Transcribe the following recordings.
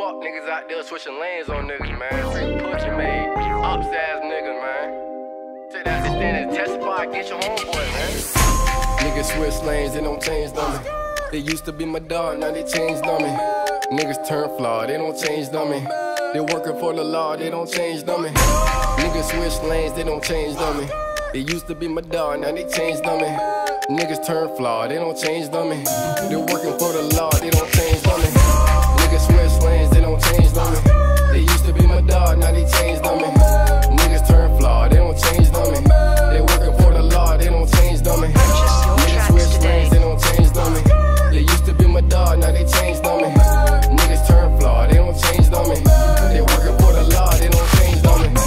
fuck niggas out there switching lanes on niggas, man. Straight pussy. Ops ass niggas, man. Take that to stand and testify against your homeboy, man. Niggas switch lanes, they don't change me. They used to be my dog, now they changed me. Niggas turn flawed, they don't change me. They working for the law, they don't change me. Niggas switch lanes, they don't change me. They used to be my dog, now they changed me. Niggas turn flawed, they don't change me. They working for the law, they don't change on they changed on me. Niggas turn flawed, they don't change on me. They working for the law, they don't change on me.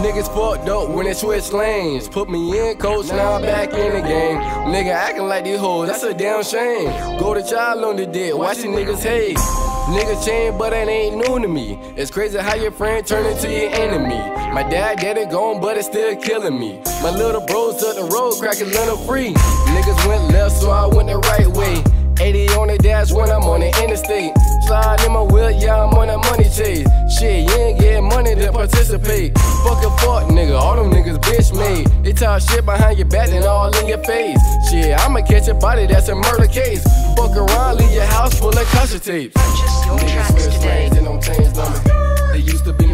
Niggas fucked up when they switch lanes. Put me in, coach, now I'm back in the game. Nigga acting like these hoes, that's a damn shame. Golden Child on the dick, watch these niggas hate. Niggas change, but that ain't new to me. It's crazy how your friend turn into your enemy. My dad get it gone, but it's still killing me. My little bros took the road, cracking little free. Niggas went left, so I went the right way. 80 on the dash when I'm on the interstate. Slide in my wheel, yeah, I'm on a money chase. Shit, you ain't getting money to participate. Fuck a fuck, nigga, all them niggas bitch made. They talk shit behind your back and all in your face. Shit, I'ma catch a body, that's a murder case. Fuck around, leave your house full of caution tapes. Purchase your tracks today. lanes, they don't change on me. They used to be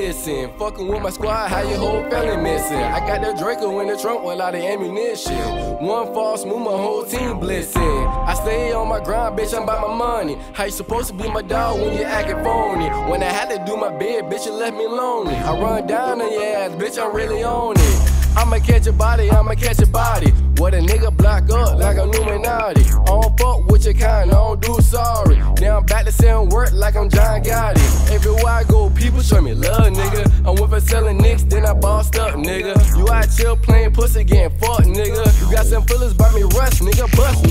dissing. Fucking with my squad, how your whole family missing. I got the Draco in the trunk with a lot of ammunition. One false move, my whole team blissing. I stay on my grind, bitch, I'm about my money. How you supposed to be my dog when you acting phony? When I had to do my bid, bitch, you left me lonely. I run down on your ass, bitch, I'm really on it. I'ma catch a body, I'ma catch a body. What a nigga block up like a Illuminati. I don't fuck with your kind, I don't do sorry. Now I'm back to selling work like I'm John Gotti. Everywhere I go, people show me love, nigga. I'm with for selling nicks, then I bossed up, nigga. You out chill playing pussy, getting fucked, nigga. You got some feelings by me, rush, nigga, bust,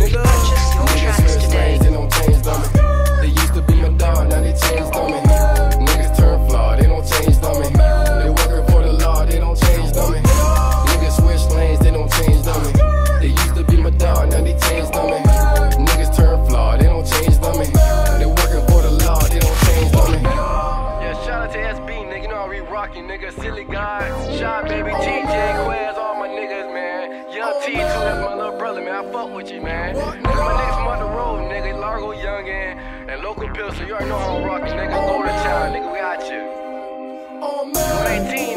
Baby, TJ, Quez, all my niggas, man. Young T2, that's my little brother, man. I fuck with you, man. Nigga, my niggas from on the road, nigga. Largo, Youngin, and local pills, so you already know how I'm rockin', nigga. Go to town, nigga, we got you. 118,